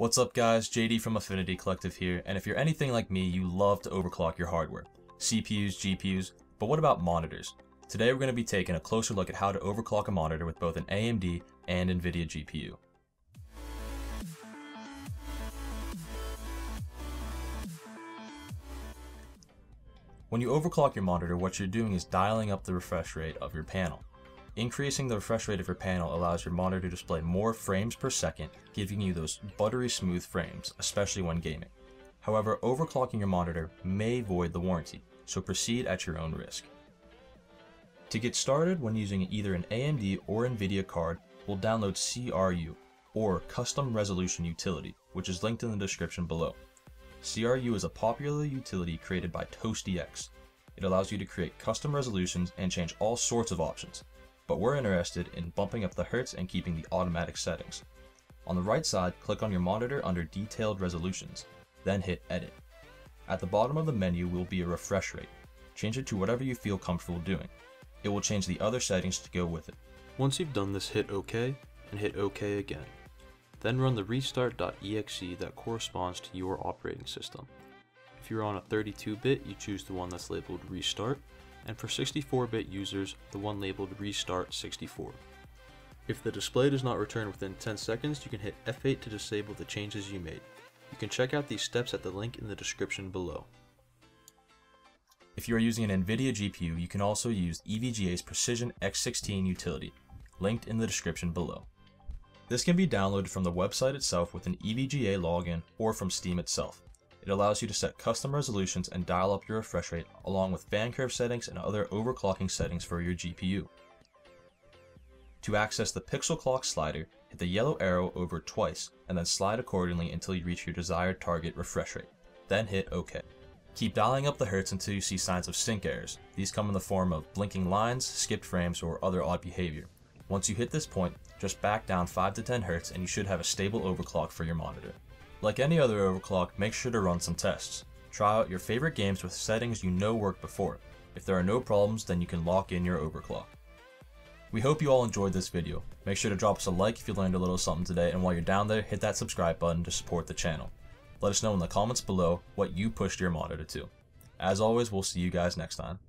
What's up guys, JD from Affinity Collective here, and if you're anything like me, you love to overclock your hardware. CPUs, GPUs, but what about monitors? Today we're going to be taking a closer look at how to overclock a monitor with both an AMD and NVIDIA GPU. When you overclock your monitor, what you're doing is dialing up the refresh rate of your panel. Increasing the refresh rate of your panel allows your monitor to display more frames per second, giving you those buttery smooth frames, especially when gaming. However, overclocking your monitor may void the warranty, so proceed at your own risk. To get started when using either an AMD or NVIDIA card, we'll download CRU, or Custom Resolution Utility, which is linked in the description below. CRU is a popular utility created by ToastyX. It allows you to create custom resolutions and change all sorts of options, but we're interested in bumping up the hertz and keeping the automatic settings. On the right side, click on your monitor under Detailed Resolutions, then hit Edit. At the bottom of the menu will be a refresh rate. Change it to whatever you feel comfortable doing. It will change the other settings to go with it. Once you've done this, hit OK and hit OK again. Then run the restart.exe that corresponds to your operating system. If you're on a 32-bit, you choose the one that's labeled restart, and for 64-bit users, the one labeled restart 64. If the display does not return within 10 seconds, you can hit F8 to disable the changes you made. You can check out these steps at the link in the description below. If you are using an NVIDIA GPU, you can also use EVGA's Precision X16 utility, linked in the description below. This can be downloaded from the website itself with an EVGA login or from Steam itself. It allows you to set custom resolutions and dial up your refresh rate along with fan curve settings and other overclocking settings for your GPU. To access the pixel clock slider, hit the yellow arrow over twice and then slide accordingly until you reach your desired target refresh rate. Then hit OK. Keep dialing up the hertz until you see signs of sync errors. These come in the form of blinking lines, skipped frames, or other odd behavior. Once you hit this point, just back down 5 to 10 hertz and you should have a stable overclock for your monitor. Like any other overclock, make sure to run some tests. Try out your favorite games with settings you know worked before. If there are no problems, then you can lock in your overclock. We hope you all enjoyed this video. Make sure to drop us a like if you learned a little something today, and while you're down there, hit that subscribe button to support the channel. Let us know in the comments below what you pushed your monitor to. As always, we'll see you guys next time.